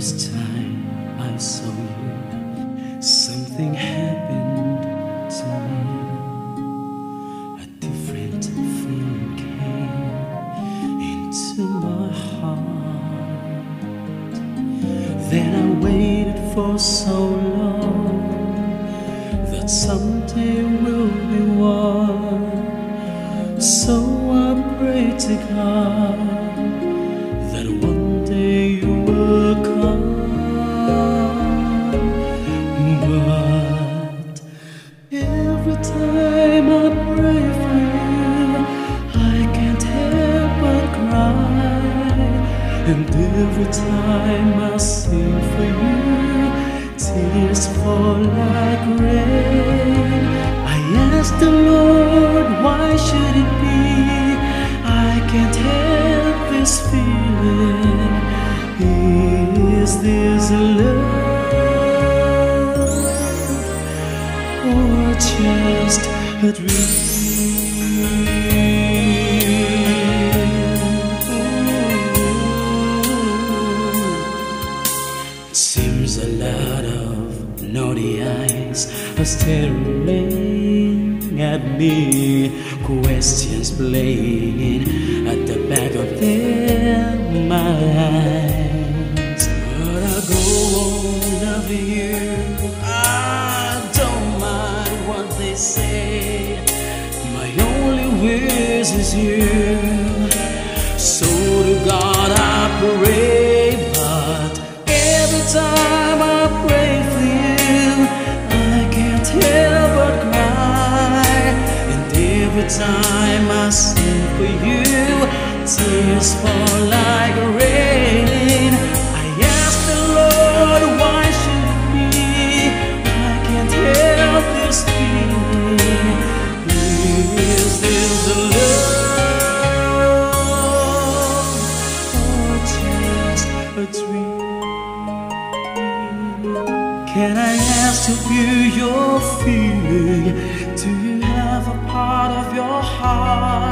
first time I saw you, something happened to me. A different feeling came into my heart. Then I waited for so long that someday will be one. So I pray to God. And every time I sing for you, tears fall like rain. I ask the Lord, why should it Seems a lot of naughty eyes are staring at me. Questions playing at the back of their minds. But I go on loving you. I don't mind what they say. My only wish is you. So to God I pray, but every time time I sing for you, tears fall like rain. I ask the Lord, why should it be? I can't help this feeling. Is this the love or just a dream? Can I ask to view your feeling? Do you a part of your heart